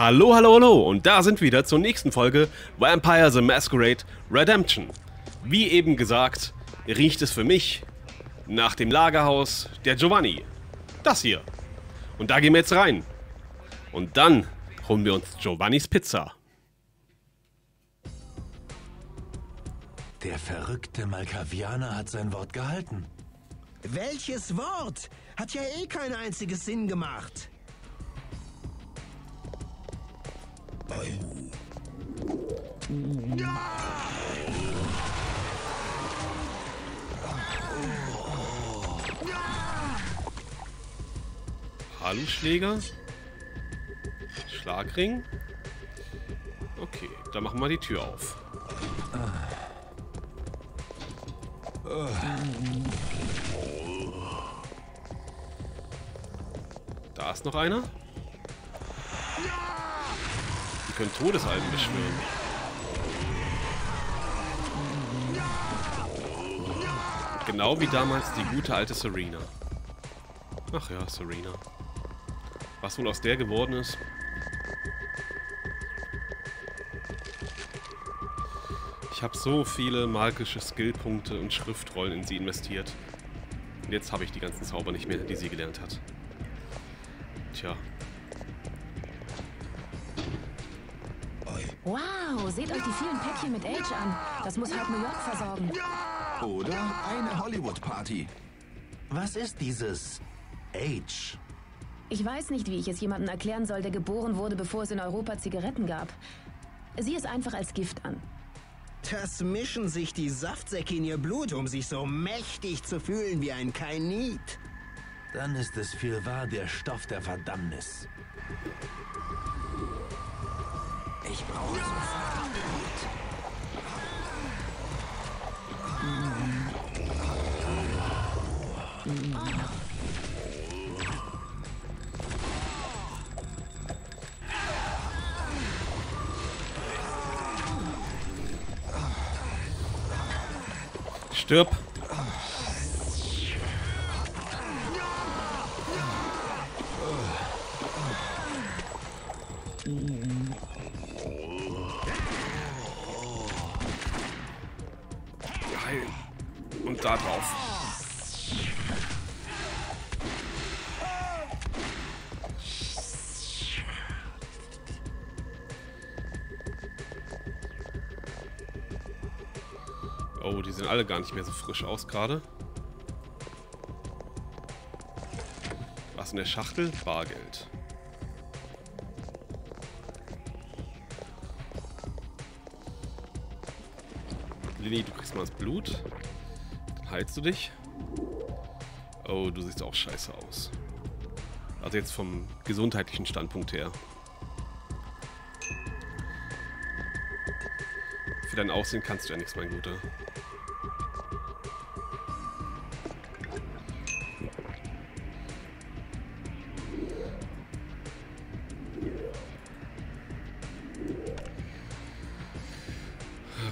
Hallo, hallo, hallo und da sind wir wieder zur nächsten Folge Vampire the Masquerade Redemption. Wie eben gesagt, riecht es für mich nach dem Lagerhaus der Giovanni. Das hier. Und da gehen wir jetzt rein. Und dann holen wir uns Giovannis Pizza. Der verrückte Malkavianer hat sein Wort gehalten. Welches Wort? Hat ja eh kein einziges Sinn gemacht. Haluschläger. Schlagring. Okay, dann machen wir die Tür auf. Da ist noch einer. Die können Todesalben beschwören. Genau wie damals die gute alte Serena. Ach ja, Serena. Was wohl aus der geworden ist? Ich habe so viele magische Skillpunkte und Schriftrollen in sie investiert. Und jetzt habe ich die ganzen Zauber nicht mehr, die sie gelernt hat. Seht euch die vielen Päckchen mit Age an. Das muss halb New York versorgen. Oder eine Hollywood-Party. Was ist dieses Age? Ich weiß nicht, wie ich es jemandem erklären soll, der geboren wurde, bevor es in Europa Zigaretten gab. Sieh es einfach als Gift an. Das mischen sich die Saftsäcke in ihr Blut, um sich so mächtig zu fühlen wie ein Kainit. Dann ist es viel wahr der Stoff der Verdammnis. Ich brauche sofort Blut. Stirb! Da drauf. Oh, die sehen alle gar nicht mehr so frisch aus gerade. Was in der Schachtel? Bargeld. Lini, du kriegst mal das Blut. Heilst du dich. Oh, du siehst auch scheiße aus. Also jetzt vom gesundheitlichen Standpunkt her. Für dein Aussehen kannst du ja nichts, mein Guter.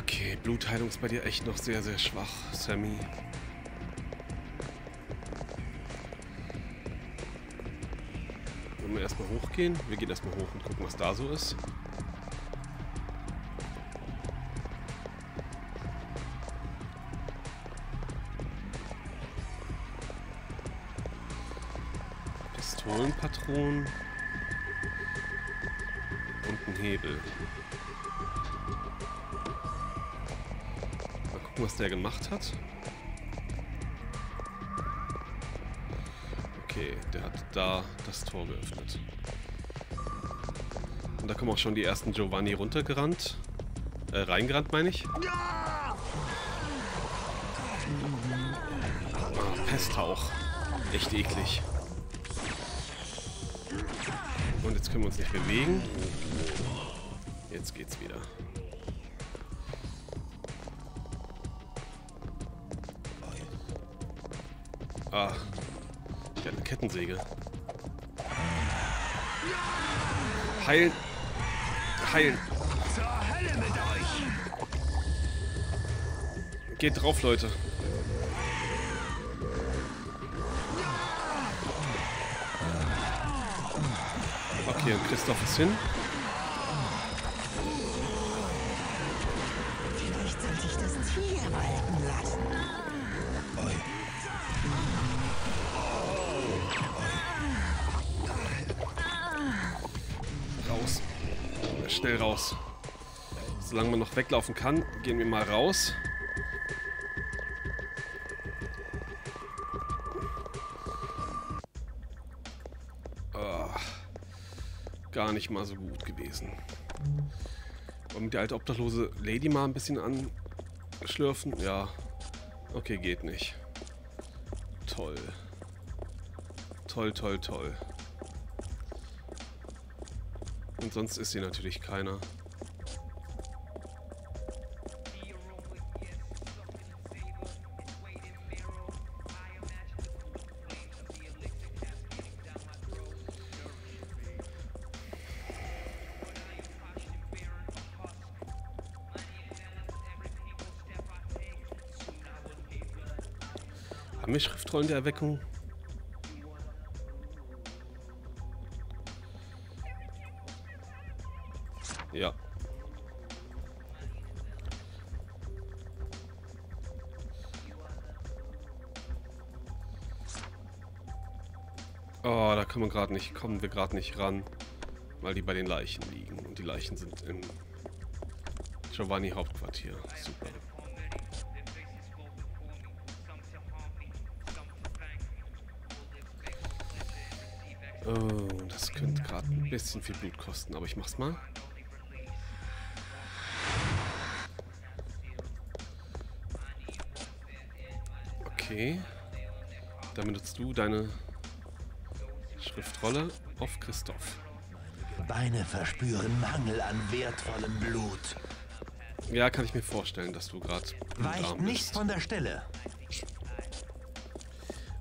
Okay, Blutheilung ist bei dir echt noch sehr, sehr schwach, Sammy. Erstmal hochgehen? Wir gehen erstmal hoch und gucken, was da so ist. Pistolenpatronen und ein Hebel. Mal gucken, was der gemacht hat. Okay, der hat da das Tor geöffnet. Und da kommen auch schon die ersten Giovanni runtergerannt. Äh, reingerannt, meine ich. Ah, Pesthauch. Echt eklig. Und jetzt können wir uns nicht bewegen. Jetzt geht's wieder. Ah. Kettensäge. Heilen. Heilen. Geht drauf, Leute. Okay, Christoph ist hin. Schnell raus. Solange man noch weglaufen kann, gehen wir mal raus. Oh, gar nicht mal so gut gewesen. Wollen wir die alte obdachlose Lady mal ein bisschen anschlürfen? Ja. Okay, geht nicht. Toll. Toll, toll, toll. Und sonst ist hier natürlich keiner. Haben Schriftrollen der Erweckung? Man gerade nicht, kommen wir gerade nicht ran, weil die bei den Leichen liegen. Und die Leichen sind im Giovanni Hauptquartier. Super. Oh, das könnte gerade ein bisschen viel Blut kosten, aber ich mach's mal. Okay. Dann benutzt du deine Schriftrolle auf Christoph. Beine verspüren Mangel an wertvollem Blut. Ja, kann ich mir vorstellen, dass du gerade Weicht nicht von der Stelle.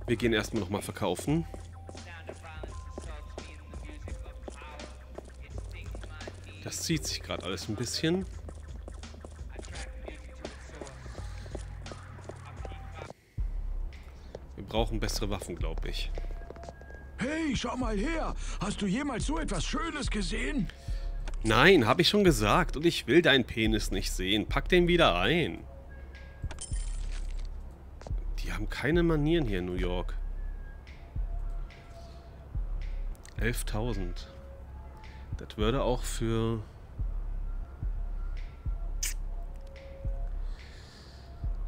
Wir gehen erstmal nochmal verkaufen. Das zieht sich gerade alles ein bisschen. Wir brauchen bessere Waffen, glaube ich. Hey, schau mal her. Hast du jemals so etwas Schönes gesehen? Nein, habe ich schon gesagt. Und ich will deinen Penis nicht sehen. Pack den wieder ein. Die haben keine Manieren hier in New York. 11.000. Das würde auch für...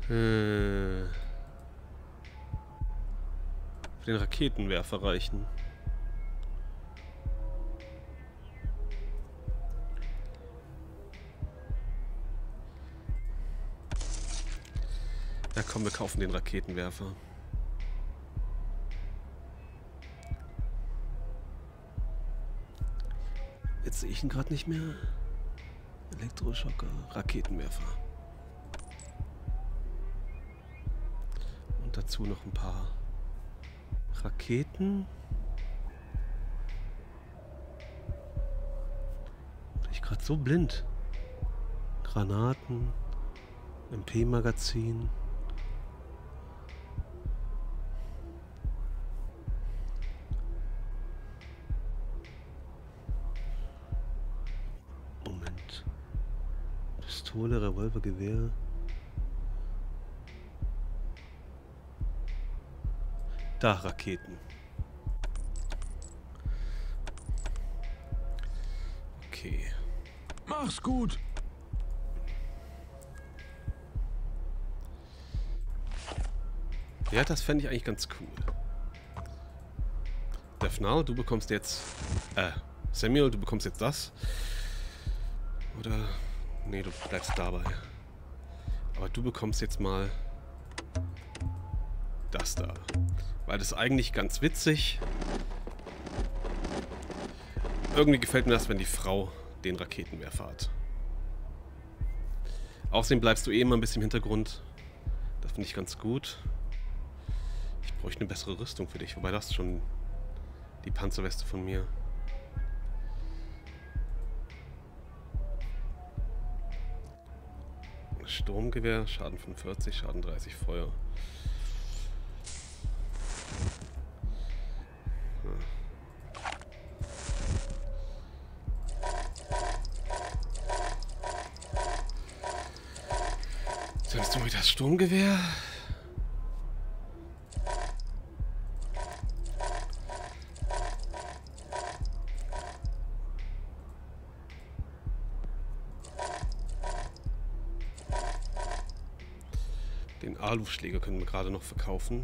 Äh, den Raketenwerfer reichen. Ja komm, wir kaufen den Raketenwerfer. Jetzt sehe ich ihn gerade nicht mehr. Elektroschocker, Raketenwerfer. Und dazu noch ein paar Raketen. Bin ich gerade so blind? Granaten, MP-Magazin. Moment. Pistole, Revolver, Gewehr. Da, Raketen. Okay. Mach's gut. Ja, das fände ich eigentlich ganz cool. Defnal, du bekommst jetzt... Äh, Samuel, du bekommst jetzt das. Oder... Nee, du bleibst dabei. Aber du bekommst jetzt mal... Das da. Weil das ist eigentlich ganz witzig. Irgendwie gefällt mir das, wenn die Frau den Raketenwerfer hat. Außerdem bleibst du eh immer ein bisschen im Hintergrund. Das finde ich ganz gut. Ich bräuchte eine bessere Rüstung für dich, wobei das schon die Panzerweste von mir. Sturmgewehr, Schaden 45, Schaden 30, Feuer. Sturmgewehr. Den Alufschläger können wir gerade noch verkaufen.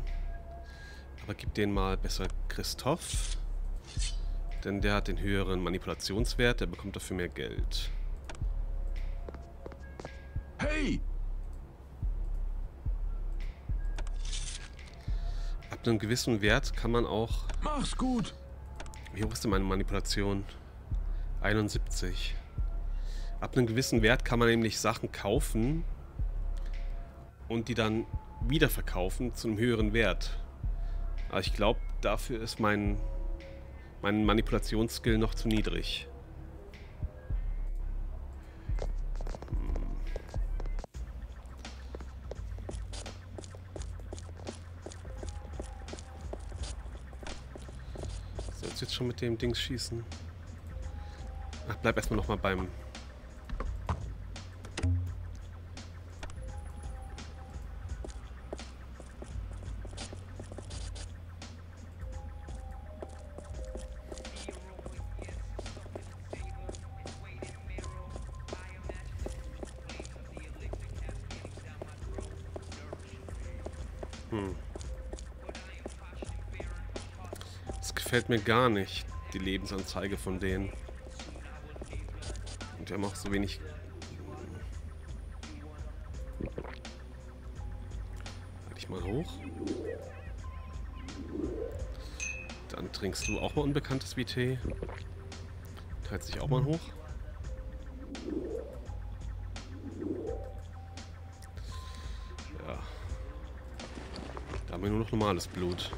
Aber gib den mal besser Christoph. Denn der hat den höheren Manipulationswert, der bekommt dafür mehr Geld. Ab einem gewissen Wert kann man auch... mach's gut. Wie hoch ist denn meine Manipulation? 71. Ab einem gewissen Wert kann man nämlich Sachen kaufen und die dann wieder verkaufen zu einem höheren Wert. Aber ich glaube, dafür ist mein, mein Manipulationsskill noch zu niedrig. Schon mit dem Dings schießen? Ach, bleib erstmal nochmal beim... gefällt mir gar nicht, die Lebensanzeige von denen. Und die haben auch so wenig... Halt dich mal hoch. Dann trinkst du auch mal unbekanntes VT. Teilt dich auch mal hoch. Ja. Da haben wir nur noch normales Blut.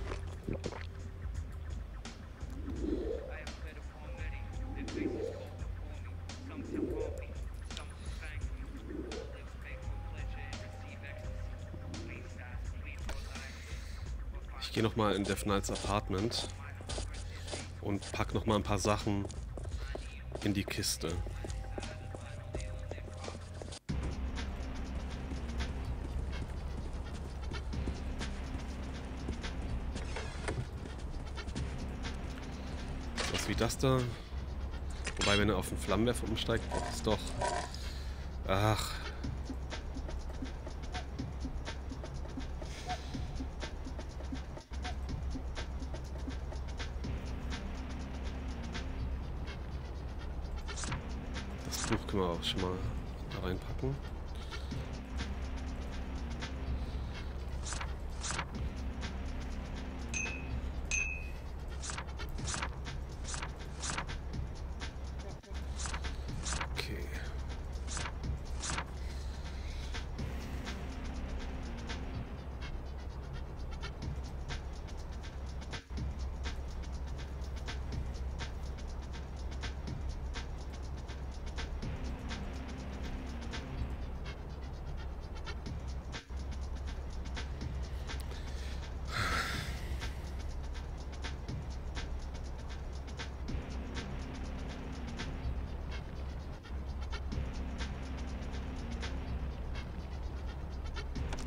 Gehe nochmal in Defnals Apartment und pack nochmal ein paar Sachen in die Kiste. Was wie das da? Wobei, wenn er auf den Flammenwerfer umsteigt, ist doch... Ach, Buch können wir auch schon mal reinpacken.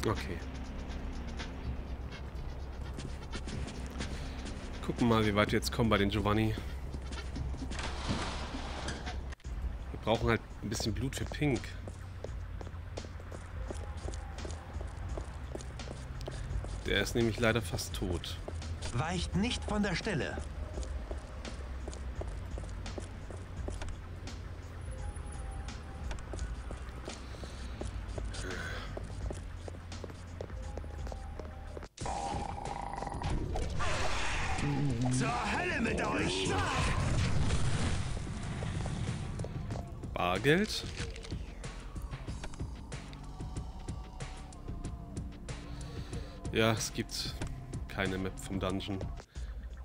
Okay. Gucken mal, wie weit wir jetzt kommen bei den Giovanni. Wir brauchen halt ein bisschen Blut für Pink. Der ist nämlich leider fast tot. Weicht nicht von der Stelle. Bargeld. Ja, es gibt keine Map vom Dungeon.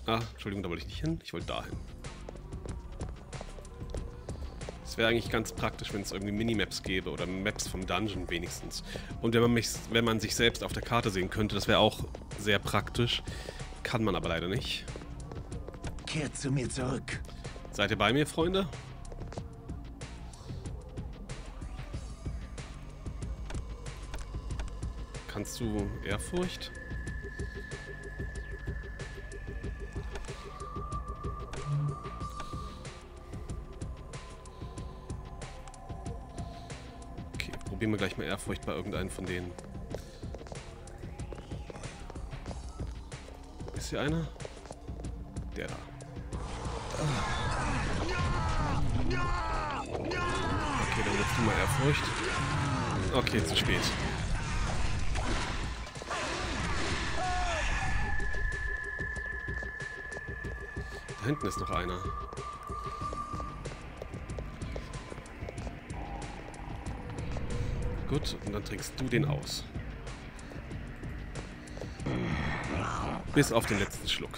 Ah, Entschuldigung, da wollte ich nicht hin. Ich wollte dahin. Es wäre eigentlich ganz praktisch, wenn es irgendwie Minimaps gäbe oder Maps vom Dungeon wenigstens. Und wenn man, mich, wenn man sich selbst auf der Karte sehen könnte, das wäre auch sehr praktisch. Kann man aber leider nicht. Kehrt zu mir zurück. Seid ihr bei mir, Freunde? kannst du Ehrfurcht? Okay, probieren wir gleich mal Ehrfurcht bei irgendeinem von denen. Ist hier einer? Der da. Okay, dann setzt du mal Ehrfurcht. Okay, zu spät. Da hinten ist noch einer. Gut, und dann trinkst du den aus. Bis auf den letzten Schluck.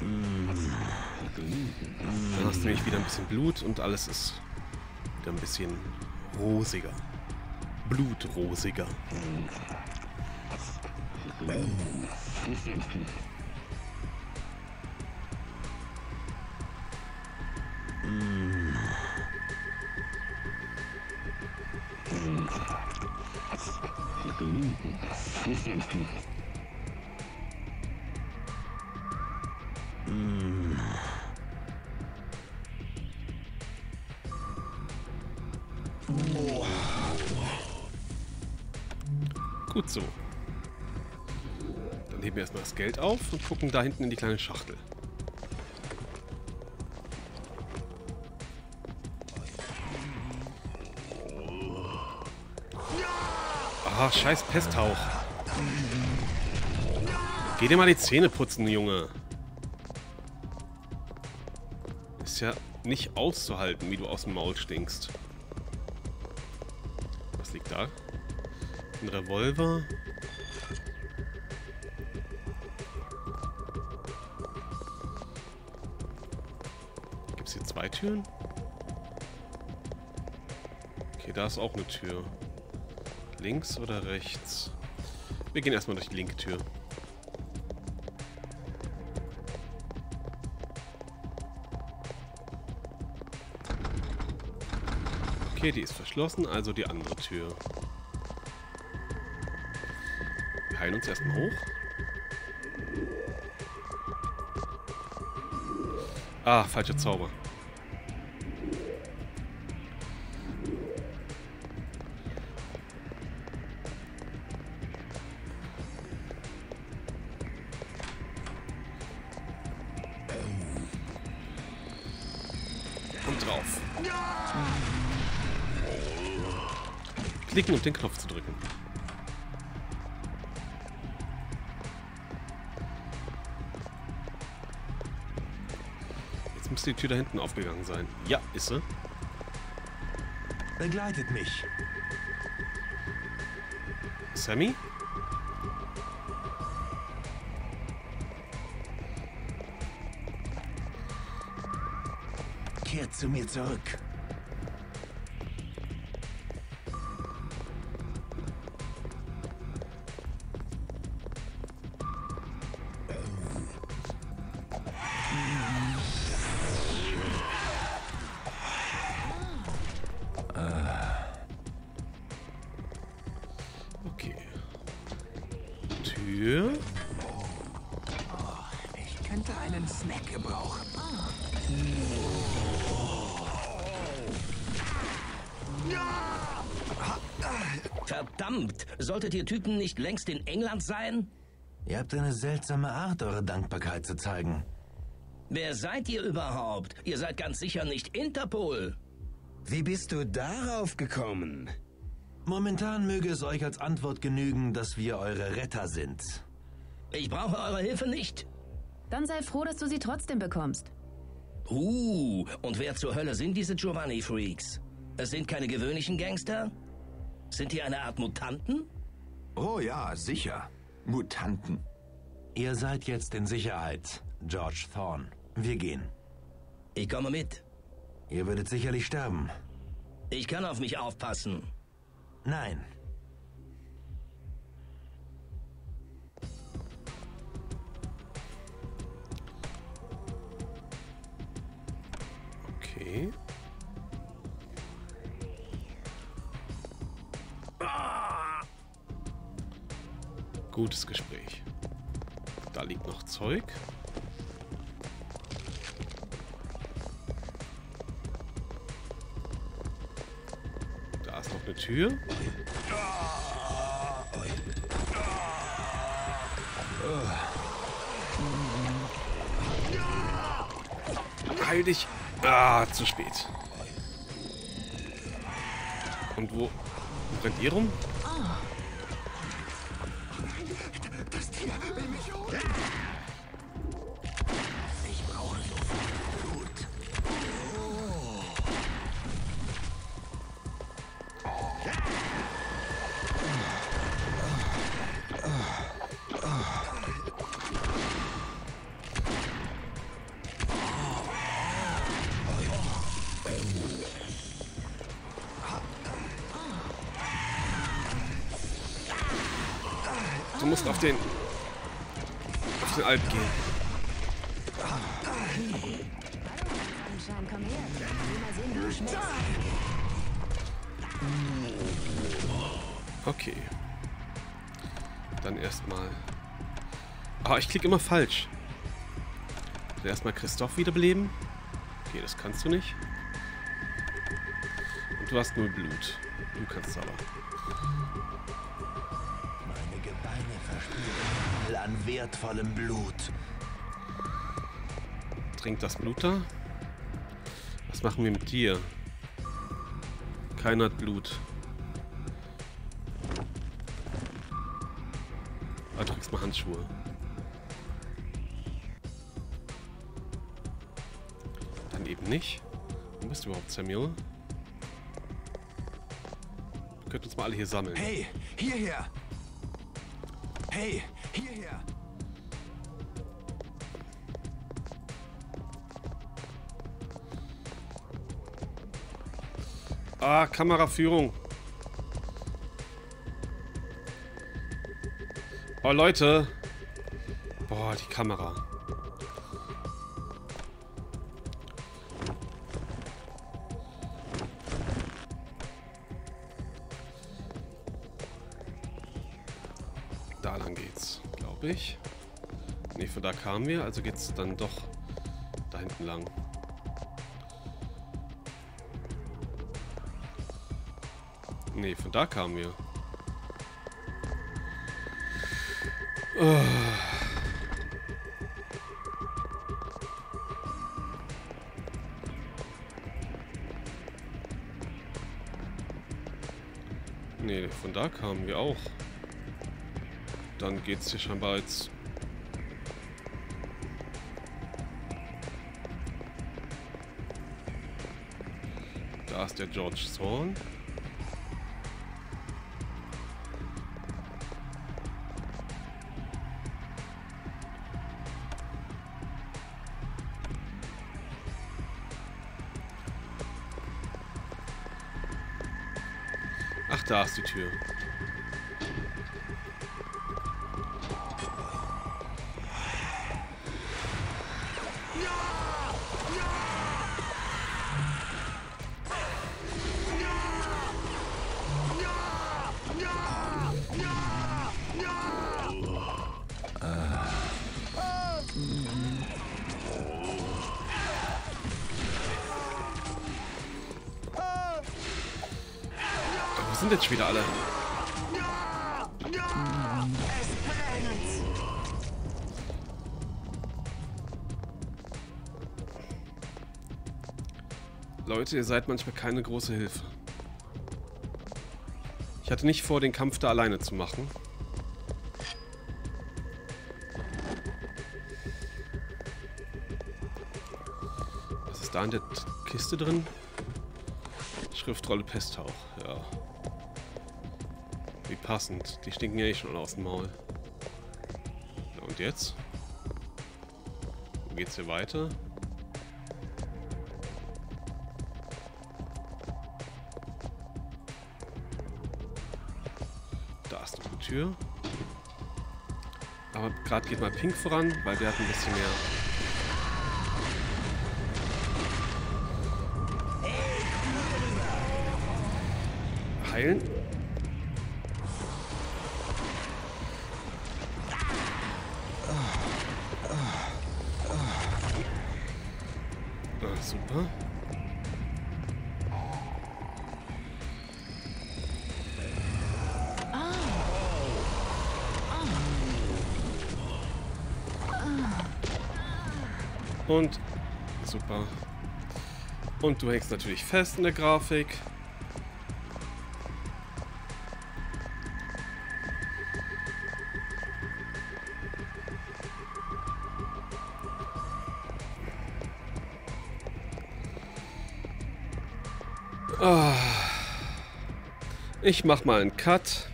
Dann hast du nämlich wieder ein bisschen Blut und alles ist wieder ein bisschen rosiger. Blutrosiger. Gut so. Heben erstmal das Geld auf und gucken da hinten in die kleine Schachtel. Ah, scheiß Pesthauch. Geh dir mal die Zähne putzen, Junge. Ist ja nicht auszuhalten, wie du aus dem Maul stinkst. Was liegt da? Ein Revolver. Hier zwei Türen? Okay, da ist auch eine Tür. Links oder rechts? Wir gehen erstmal durch die linke Tür. Okay, die ist verschlossen, also die andere Tür. Wir heilen uns erstmal hoch. Ah, falscher Zauber. Drauf. Klicken, um den Knopf zu drücken. Jetzt müsste die Tür da hinten aufgegangen sein. Ja, ist sie. Begleitet mich. Sammy? Zu mir zurück. Solltet ihr Typen nicht längst in England sein? Ihr habt eine seltsame Art, eure Dankbarkeit zu zeigen. Wer seid ihr überhaupt? Ihr seid ganz sicher nicht Interpol. Wie bist du darauf gekommen? Momentan möge es euch als Antwort genügen, dass wir eure Retter sind. Ich brauche eure Hilfe nicht. Dann sei froh, dass du sie trotzdem bekommst. Uh, und wer zur Hölle sind diese Giovanni-Freaks? Es sind keine gewöhnlichen Gangster? Sind die eine Art Mutanten? Oh ja, sicher. Mutanten. Ihr seid jetzt in Sicherheit, George Thorne. Wir gehen. Ich komme mit. Ihr würdet sicherlich sterben. Ich kann auf mich aufpassen. Nein. Okay. Gutes Gespräch. Da liegt noch Zeug. Da ist noch eine Tür. Heil dich! Ah, zu spät. Und wo rennt ihr rum? Du musst auf den... auf den Alp gehen. Okay. Dann erstmal... Ah, ich klicke immer falsch. Also erstmal Christoph wiederbeleben. Okay, das kannst du nicht. Und du hast nur Blut. Du kannst aber. An wertvollem Blut. Trinkt das Blut da? Was machen wir mit dir? Keiner hat Blut. Ah, du kriegst mal Handschuhe. Dann eben nicht. Wo bist du überhaupt, Samuel? Wir könnten uns mal alle hier sammeln. Hey, hierher. Hey, Ah, Kameraführung. Oh, Leute. Boah, die Kamera. Da lang geht's, glaube ich. Ne, von da kamen wir, also geht's dann doch da hinten lang. Nee, von da kamen wir. Nee, von da kamen wir auch. Dann geht's hier scheinbar jetzt. Da ist der George Thorne. Ach, da ist die Tür. Sind jetzt wieder alle? Leute, ihr seid manchmal keine große Hilfe. Ich hatte nicht vor, den Kampf da alleine zu machen. Was ist da in der Kiste drin? Schriftrolle Pesthauch, ja. Wie passend. Die stinken ja eh schon aus dem Maul. Na und jetzt? Wo geht's hier weiter? Da ist noch eine Tür. Aber gerade geht mal Pink voran, weil der hat ein bisschen mehr. Heilen. Super. Und Super. Und du hängst natürlich fest in der Grafik. Ich mach mal einen Cut.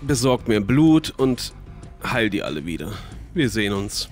Besorg mir Blut und heil die alle wieder. Wir sehen uns.